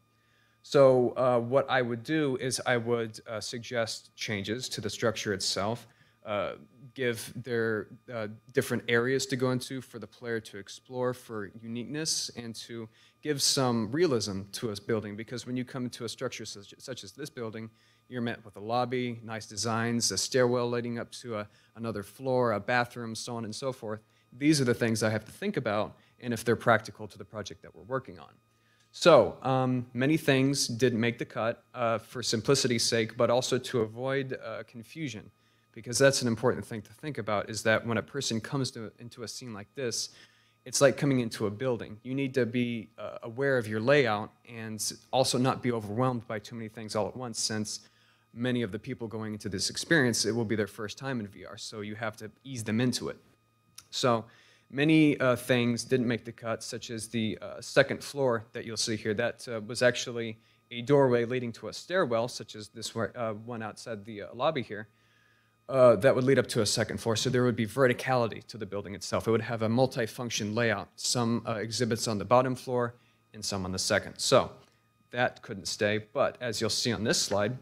Speaker 11: So what I would do is I would suggest changes to the structure itself, uh, give their uh, different areas to go into for the player to explore for uniqueness and to give some realism to a building. Because when you come into a structure such, such as this building, you're met with a lobby, nice designs, a stairwell leading up to a, another floor, a bathroom, so on and so forth. These are the things I have to think about and if they're practical to the project that we're working on. So, um, many things didn't make the cut uh, for simplicity's sake, but also to avoid uh, confusion, because that's an important thing to think about, is that when a person comes to, into a scene like this, it's like coming into a building. You need to be uh, aware of your layout and also not be overwhelmed by too many things all at once, since many of the people going into this experience, it will be their first time in VR, so you have to ease them into it. So, Many uh, things didn't make the cut, such as the uh, second floor that you'll see here. That uh, was actually a doorway leading to a stairwell, such as this uh, one outside the uh, lobby here, uh, that would lead up to a second floor. So there would be verticality to the building itself. It would have a multi-function layout, some exhibits on the bottom floor and some on the second. So that couldn't stay, but as you'll see on this slide,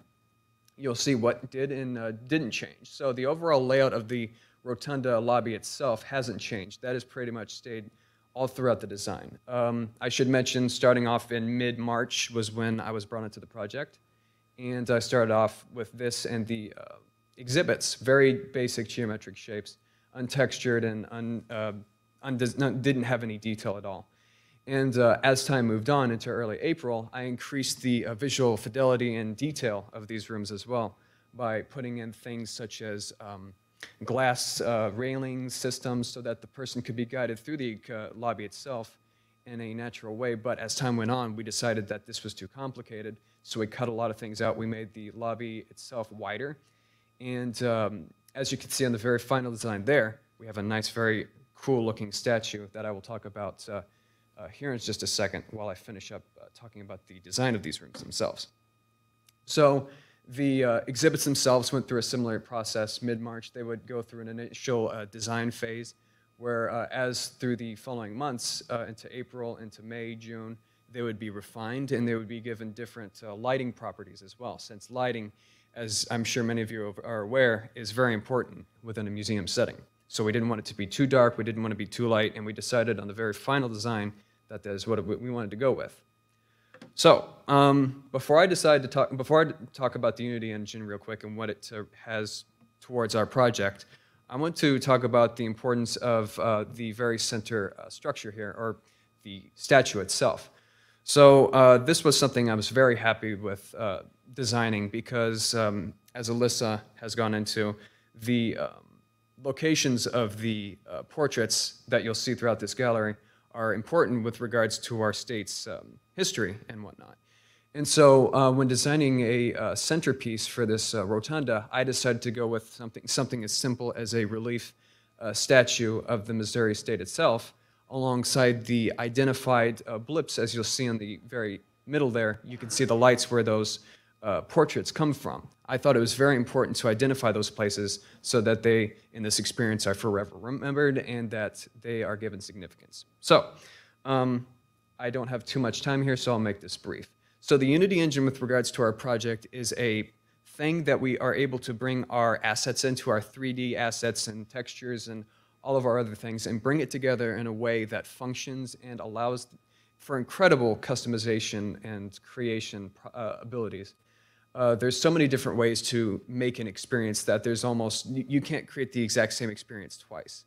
Speaker 11: you'll see what did and didn't change. So the overall layout of the rotunda lobby itself hasn't changed. That has pretty much stayed all throughout the design. Um, I should mention, starting off in mid-March was when I was brought into the project. And I started off with this and the uh, exhibits, very basic geometric shapes, untextured and un, uh, didn't have any detail at all. And uh, as time moved on into early April, I increased the uh, visual fidelity and detail of these rooms as well by putting in things such as um, glass uh, railing systems so that the person could be guided through the uh, lobby itself in a natural way. But as time went on, we decided that this was too complicated, so we cut a lot of things out. We made the lobby itself wider. And um, as you can see on the very final design there, we have a nice, very cool looking statue that I will talk about uh, uh here in just a second while I finish up uh, talking about the design of these rooms themselves. So the uh, exhibits themselves went through a similar process. Mid-March, they would go through an initial uh, design phase, where uh, as through the following months, into April, into May, June, they would be refined and they would be given different lighting properties as well, since lighting, as I'm sure many of you are aware, is very important within a museum setting. So we didn't want it to be too dark, we didn't want to be too light, and we decided on the very final design that that is what we wanted to go with. So, um, before I decide to talk, before I talk about the Unity engine real quick and what it has towards our project, I want to talk about the importance of uh, the very center uh, structure here, or the statue itself. So uh, this was something I was very happy with uh, designing because, um, as Alisa has gone into, the um, locations of the uh, portraits that you'll see throughout this gallery are important with regards to our state's um, history and whatnot. And so uh, when designing a uh, centerpiece for this uh, rotunda, I decided to go with something, something as simple as a relief uh, statue of the Missouri state itself, alongside the identified uh, blips, as you'll see in the very middle there. You can see the lights where those uh, portraits come from. I thought it was very important to identify those places so that they, in this experience, are forever remembered and that they are given significance. So, um, I don't have too much time here, so I'll make this brief. So the Unity engine with regards to our project is a thing that we are able to bring our assets into, our 3D assets and textures and all of our other things, and bring it together in a way that functions and allows for incredible customization and creation uh, abilities. Uh, there's so many different ways to make an experience that there's almost, you can't create the exact same experience twice.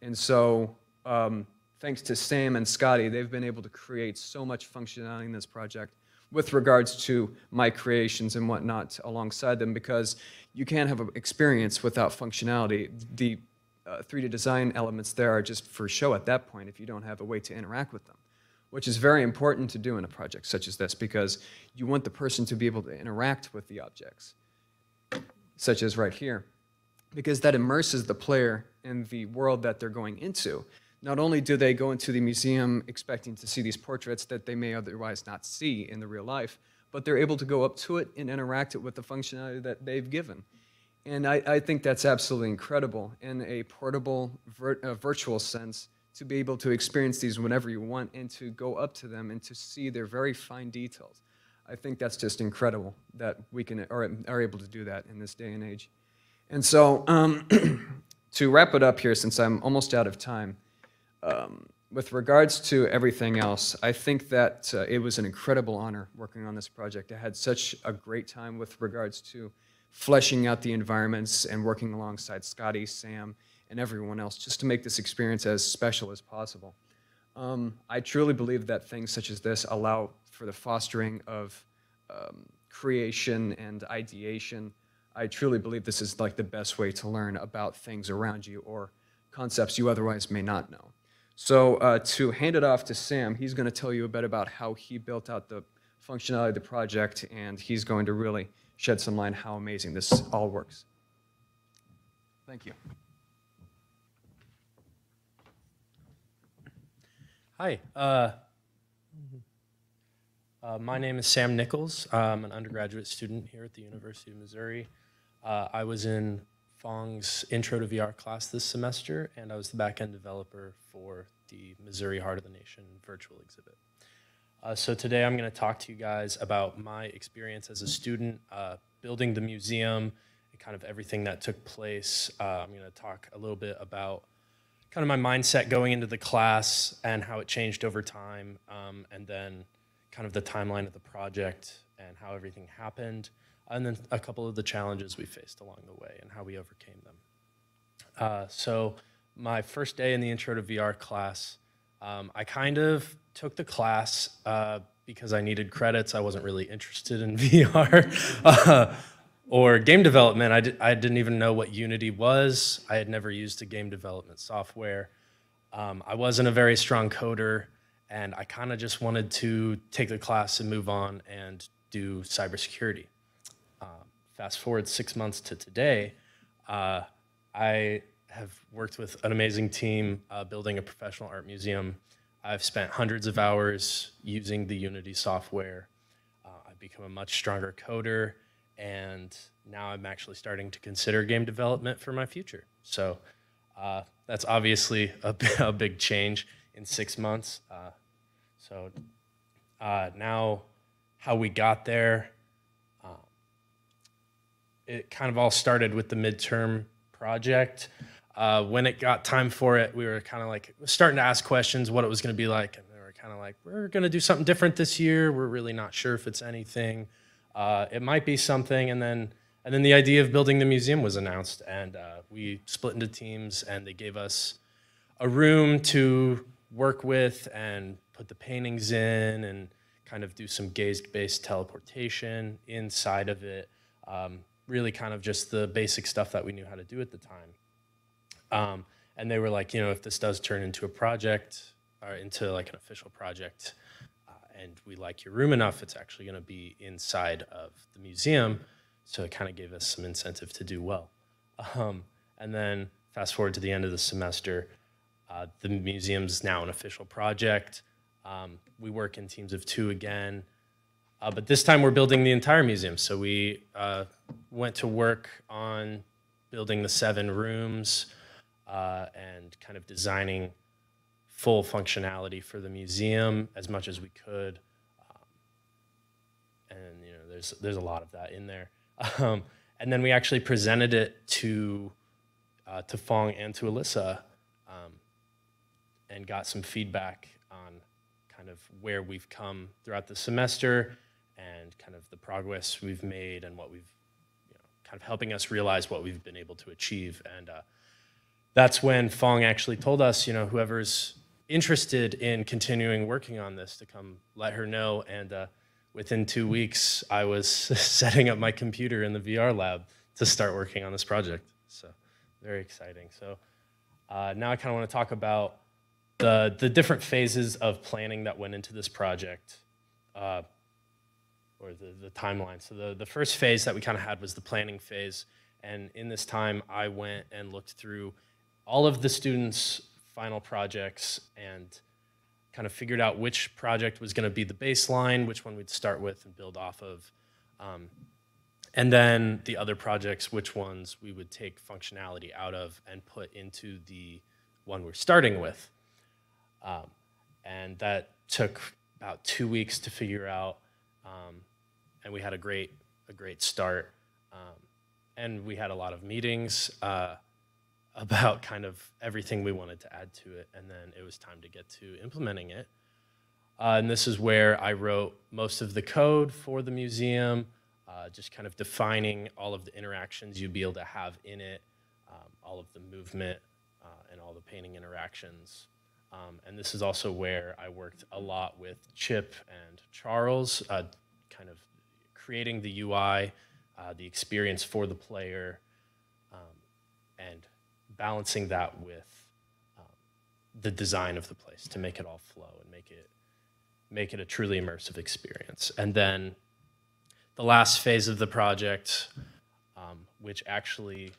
Speaker 11: And so um, thanks to Sam and Scotty, they've been able to create so much functionality in this project with regards to my creations and whatnot alongside them because you can't have an experience without functionality. The uh, 3D design elements there are just for show at that point if you don't have a way to interact with them, which is very important to do in a project such as this because you want the person to be able to interact with the objects, such as right here, because that immerses the player in the world that they're going into. Not only do they go into the museum expecting to see these portraits that they may otherwise not see in the real life, but they're able to go up to it and interact it with the functionality that they've given. And I, I think that's absolutely incredible in a portable, vir virtual sense to be able to experience these whenever you want and to go up to them and to see their very fine details. I think that's just incredible that we can are, are able to do that in this day and age. And so, um, <clears throat> to wrap it up here, since I'm almost out of time, um, with regards to everything else, I think that uh, it was an incredible honor working on this project. I had such a great time with regards to fleshing out the environments and working alongside Scotty, Sam, and everyone else just to make this experience as special as possible. Um, I truly believe that things such as this allow for the fostering of um, creation and ideation. I truly believe this is like the best way to learn about things around you or concepts you otherwise may not know. So uh, to hand it off to Sam, he's going to tell you a bit about how he built out the functionality of the project, and he's going to really shed some light on how amazing this all works. Thank you.
Speaker 12: Hi. Uh, uh, my name is Sam Nichols. I'm an undergraduate student here at the University of Missouri. Uh, I was in Fong's Intro to VR class this semester, and I was the backend developer for the Missouri Heart of the Nation virtual exhibit. Uh, so today I'm going to talk to you guys about my experience as a student uh, building the museum and kind of everything that took place. Uh, I'm going to talk a little bit about kind of my mindset going into the class and how it changed over time, um, and then kind of the timeline of the project and how everything happened, and then a couple of the challenges we faced along the way and how we overcame them. Uh, so my first day in the Intro to VR class, um, I kind of took the class uh, because I needed credits. I wasn't really interested in <laughs> VR uh, or game development. I, di- I didn't even know what Unity was. I had never used a game development software. Um, I wasn't a very strong coder, and I kind of just wanted to take the class and move on and do cybersecurity. Um, fast forward six months to today, uh, I have worked with an amazing team uh, building a professional art museum. I've spent hundreds of hours using the Unity software. Uh, I've become a much stronger coder, and now I'm actually starting to consider game development for my future. So uh, that's obviously a, <laughs> a, big change in six months. Uh, so uh, now, how we got there, uh, it kind of all started with the midterm project. Uh, when it got time for it, we were kind of like starting to ask questions what it was going to be like, and we were kind of like, we're going to do something different this year. We're really not sure if it's anything. Uh, it might be something, and then and then the idea of building the museum was announced, and uh, we split into teams, and they gave us a room to work with and put the paintings in, and kind of do some gaze-based teleportation inside of it. Um, really, kind of just the basic stuff that we knew how to do at the time. Um, and they were like, you know, if this does turn into a project or into like an official project, and we like your room enough, it's actually going to be inside of the museum. So it kind of gave us some incentive to do well. <laughs> Um, and then fast forward to the end of the semester, uh, the museum's now an official project. Um, we work in teams of two again. Uh, but this time we're building the entire museum. So we uh, went to work on building the seven rooms uh, and kind of designing full functionality for the museum as much as we could. Um, and you know, there's there's a lot of that in there. <laughs> Um, and then we actually presented it to uh, to Fong and to Alisa, um, and got some feedback on kind of where we've come throughout the semester and kind of the progress we've made and what we've you know, kind of helping us realize what we've been able to achieve and. Uh, that's when Fong actually told us, you know, whoever's interested in continuing working on this to come let her know. And uh, within two weeks, I was <laughs> setting up my computer in the VR lab to start working on this project. So very exciting. So uh, now I kind of want to talk about the, the different phases of planning that went into this project. Uh, or the, the timeline. So the, the first phase that we kind of had was the planning phase. And in this time, I went and looked through all of the students' final projects and kind of figured out which project was going to be the baseline, which one we'd start with and build off of. Um, and then the other projects, which ones we would take functionality out of and put into the one we're starting with. Um, and that took about two weeks to figure out. Um, and we had a great, a great start. Um, and we had a lot of meetings uh, about kind of everything we wanted to add to it, and then it was time to get to implementing it. Uh, and this is where I wrote most of the code for the museum, uh, just kind of defining all of the interactions you'd be able to have in it, um, all of the movement, uh, and all the painting interactions. Um, and this is also where I worked a lot with Chip and Charles, uh, kind of creating the UI, uh, the experience for the player, um, and balancing that with um, the design of the place to make it all flow and make it make it a truly immersive experience. And then the last phase of the project, um, which actually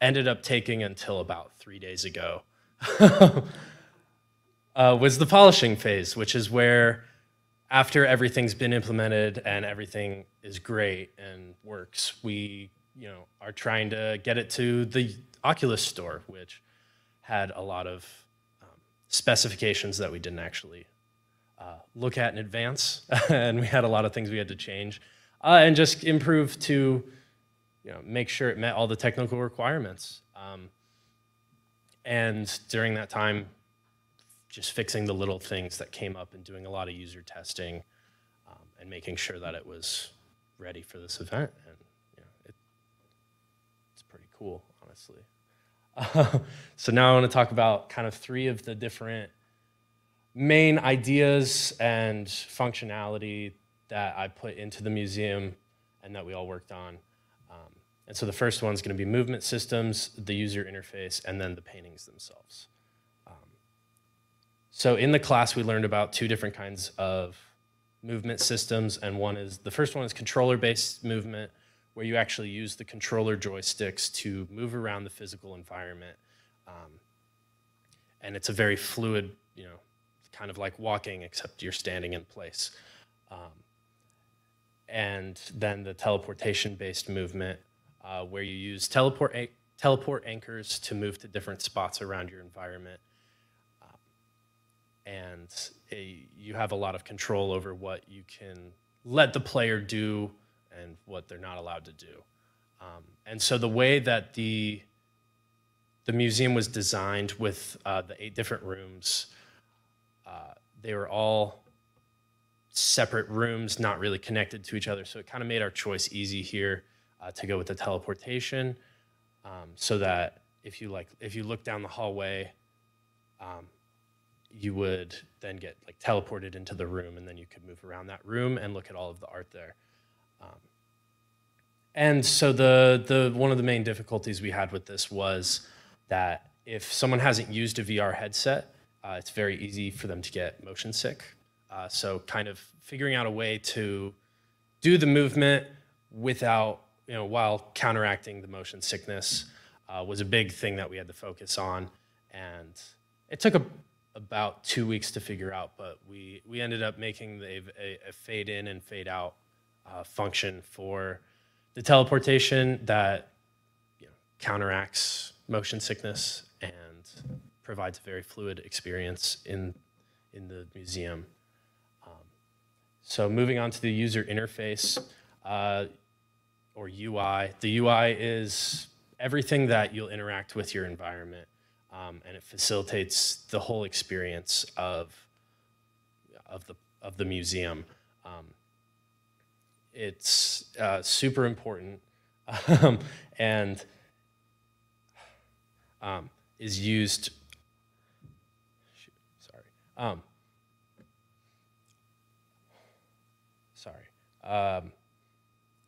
Speaker 12: ended up taking until about three days ago, <laughs> uh, was the polishing phase, which is where after everything's been implemented and everything is great and works, we you know are trying to get it to the Oculus store, which had a lot of um, specifications that we didn't actually uh, look at in advance, <laughs> and we had a lot of things we had to change, uh, and just improve to you know make sure it met all the technical requirements. Um, and during that time, just fixing the little things that came up and doing a lot of user testing um, and making sure that it was ready for this event. And you know, it, it's pretty cool, honestly. <laughs> so now I want to talk about kind of three of the different main ideas and functionality that I put into the museum and that we all worked on. Um, and so the first one's going to be movement systems, the user interface, and then the paintings themselves. So in the class, we learned about two different kinds of movement systems, and one is the first one is controller-based movement, where you actually use the controller joysticks to move around the physical environment, um, and it's a very fluid, you know, kind of like walking, except you're standing in place. Um, and then the teleportation-based movement, uh, where you use teleport teleport anchors to move to different spots around your environment and a, you have a lot of control over what you can let the player do and what they're not allowed to do. Um, and so the way that the the museum was designed with uh, the eight different rooms, uh, they were all separate rooms, not really connected to each other. So it kind of made our choice easy here uh, to go with the teleportation, um, so that if you like, if you look down the hallway, um, you would then get like teleported into the room and then you could move around that room and look at all of the art there. Um, and so the, the, one of the main difficulties we had with this was that if someone hasn't used a VR headset, uh, it's very easy for them to get motion sick. Uh, so kind of figuring out a way to do the movement without, you know, while counteracting the motion sickness uh, was a big thing that we had to focus on. And it took a about two weeks to figure out, but we, we ended up making a, a, a fade in and fade out uh, function for the teleportation that you know, counteracts motion sickness and provides a very fluid experience in, in the museum. Um, so moving on to the user interface uh, or UI. The UI is everything that you'll interact with your environment um, and it facilitates the whole experience of of the of the museum. Um, it's uh, super important um, and um, is used. Sorry. Um, sorry. Um,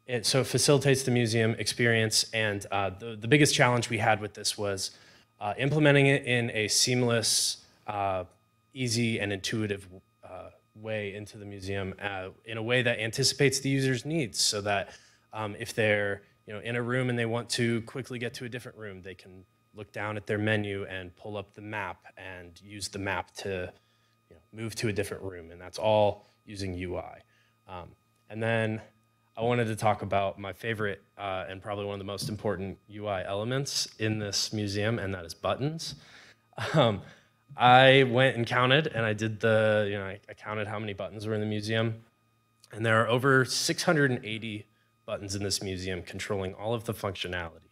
Speaker 12: it, so it facilitates the museum experience, and uh, the, the biggest challenge we had with this was uh, implementing it in a seamless, uh, easy, and intuitive way into the museum uh, in a way that anticipates the user's needs so that um, if they're you know, in a room and they want to quickly get to a different room, they can look down at their menu and pull up the map and use the map to you know, move to a different room. And that's all using UI. Um, and then I wanted to talk about my favorite uh, and probably one of the most important UI elements in this museum, and that is buttons. <laughs> Um, I went and counted, and I did the, you know, I, I, counted how many buttons were in the museum, and there are over 680 buttons in this museum controlling all of the functionality.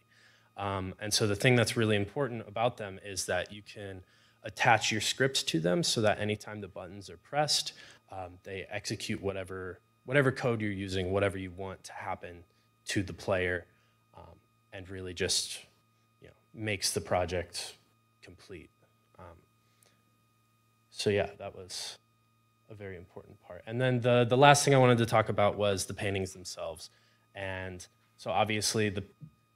Speaker 12: Um, and so the thing that's really important about them is that you can attach your scripts to them so that anytime the buttons are pressed, um, they execute whatever, whatever code you're using, whatever you want to happen to the player, um, and really just you know, makes the project complete. So yeah, that was a very important part. And then the, the last thing I wanted to talk about was the paintings themselves. And so obviously the,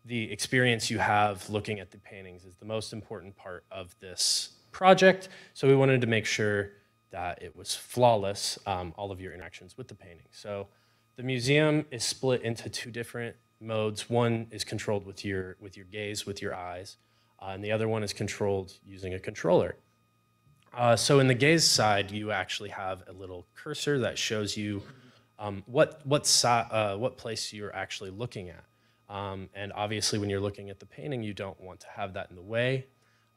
Speaker 12: the experience you have looking at the paintings is the most important part of this project. So we wanted to make sure that it was flawless, um, all of your interactions with the painting. So the museum is split into two different modes. One is controlled with your, with your gaze, with your eyes, uh, and the other one is controlled using a controller. Uh, so in the gaze side, you actually have a little cursor that shows you um, what, what, si- uh, what place you're actually looking at. Um, and obviously, when you're looking at the painting, you don't want to have that in the way.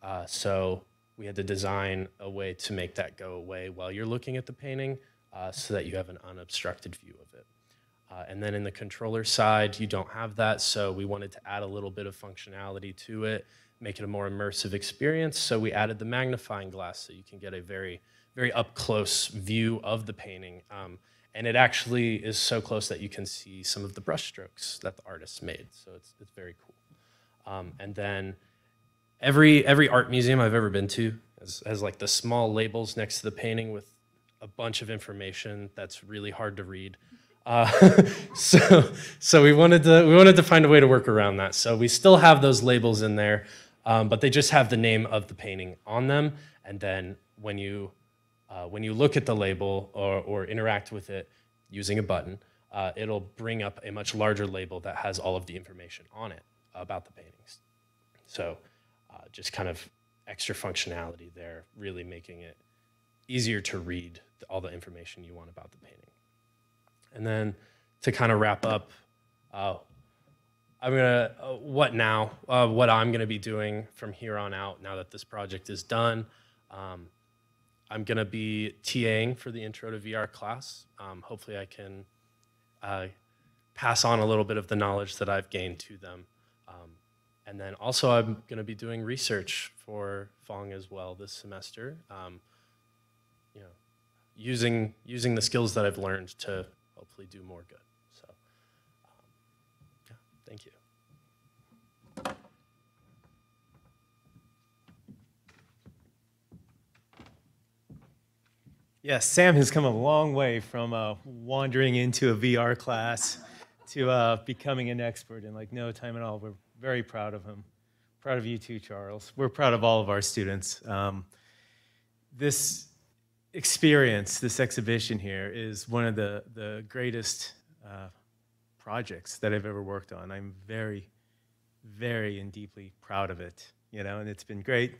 Speaker 12: Uh, so we had to design a way to make that go away while you're looking at the painting uh, so that you have an unobstructed view of it. Uh, and then in the controller side, you don't have that, so we wanted to add a little bit of functionality to it, make it a more immersive experience. So we added the magnifying glass so you can get a very, very up close view of the painting. Um, and it actually is so close that you can see some of the brushstrokes that the artist made. So it's, it's very cool. Um, and then every every art museum I've ever been to has, has like the small labels next to the painting with a bunch of information that's really hard to read. Uh, <laughs> so so we wanted to we wanted to find a way to work around that. So we still have those labels in there, um, but they just have the name of the painting on them. And then when you uh, when you look at the label or, or interact with it using a button, uh, it'll bring up a much larger label that has all of the information on it about the paintings. So uh, just kind of extra functionality there, really making it easier to read all the information you want about the painting. And then to kind of wrap up, uh, I'm gonna uh, what now? Uh, what I'm gonna be doing from here on out, now that this project is done. Um, I'm gonna be TAing for the Intro to VR class. Um, hopefully, I can uh, pass on a little bit of the knowledge that I've gained to them. Um, and then also, I'm going to be doing research for Fong as well this semester. Um, you know, using using the skills that I've learned to hopefully do more good. So, um, yeah, thank you.
Speaker 1: Yes, Sam has come a long way from uh, wandering into a VR class to uh, becoming an expert in like no time at all. We're very proud of him. Proud of you too, Charles. We're proud of all of our students. Um, this experience, this exhibition here, is one of the, the greatest uh, projects that I've ever worked on. I'm very, very and deeply proud of it. You know, and it's been great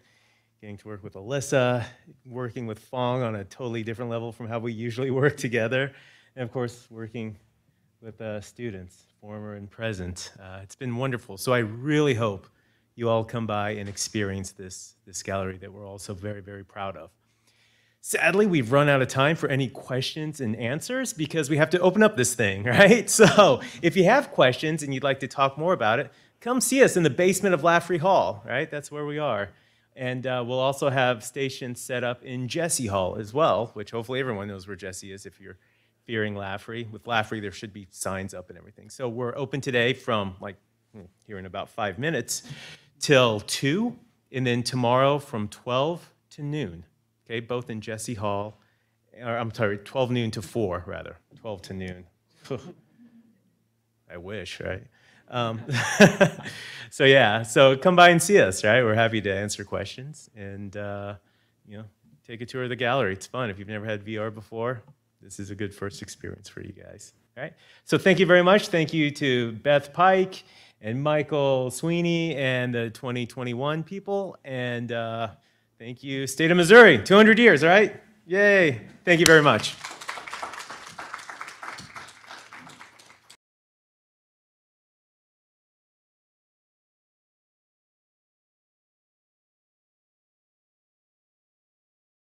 Speaker 1: getting to work with Alisa, working with Fong on a totally different level from how we usually <laughs> work together, and of course, working with uh, students, former and present. Uh, it's been wonderful. So I really hope you all come by and experience this, this gallery that we're all so very, very proud of. Sadly, we've run out of time for any questions and answers because we have to open up this thing, <laughs> right? So if you have questions and you'd like to talk more about it, come see us in the basement of Lafferre Hall, right? That's where we are. And uh, we'll also have stations set up in Jesse Hall as well, which hopefully everyone knows where Jesse is if you're fearing Lafferre. With Lafferre, there should be signs up and everything. So we're open today from like hmm, here in about five minutes till 2, and then tomorrow from 12 to noon, okay, both in Jesse Hall, or I'm sorry, 12 noon to 4, rather, 12 to noon. <laughs> I wish, right? Um, <laughs> so yeah, so come by and see us, right? We're happy to answer questions and uh, you know take a tour of the gallery. It's fun. If you've never had VR before, this is a good first experience for you guys. All right. So thank you very much. Thank you to Beth Pike and Michael Sweeney and the 2021 people. And uh, thank you, State of Missouri. 200 years, all right? Yay. Thank you very much.